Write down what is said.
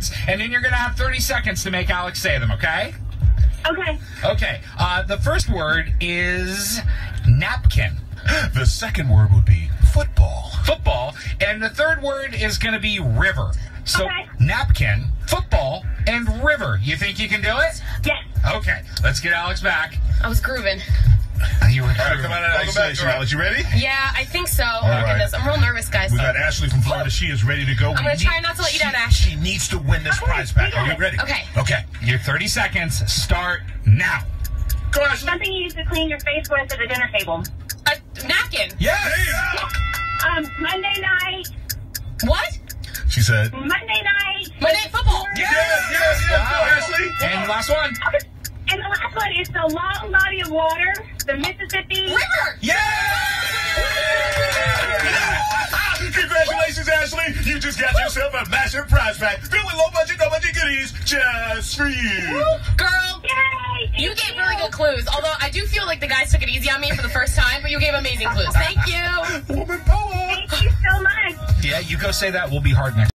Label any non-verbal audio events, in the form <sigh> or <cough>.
words, and then you're going to have 30 seconds to make Alex say them, okay? Okay. Okay. Uh, the first word is napkin. <gasps> The second word would be football. Football. And the third word is going to be river. So Okay. napkin, football, and river. You think you can do it? Yes. Okay. Let's get Alex back. I was grooving. <laughs> You were All right, come on out of Welcome back, isolation. Alex. You ready? Yeah, I think so. oh my right. goodness, I'm real nervous, guys. We got Ashley from Florida. She is ready to go. I'm gonna try not to let you down, Ash. She needs to win this prize pack. Are you ready? Okay. Okay. Your 30 seconds start now. Go, Ashley. Something you use to clean your face with at the dinner table. A napkin. Yes. Um, Monday night. What? She said. Monday night. Monday Football. Yes. yes, yes. Go, Ashley. And last one. And the last one is the long body of water, the Mississippi. River. Yeah! Congratulations, Ashley. You just got yourself a massive prize pack filled with low budget, no budget goodies just for you. Girl, Yay! you gave really good clues. Although I do feel like the guys took it easy on me for the first time, but you gave amazing clues. <laughs> Thank you. Woman power. Thank you so much. Yeah, you go say that. We'll be hard next.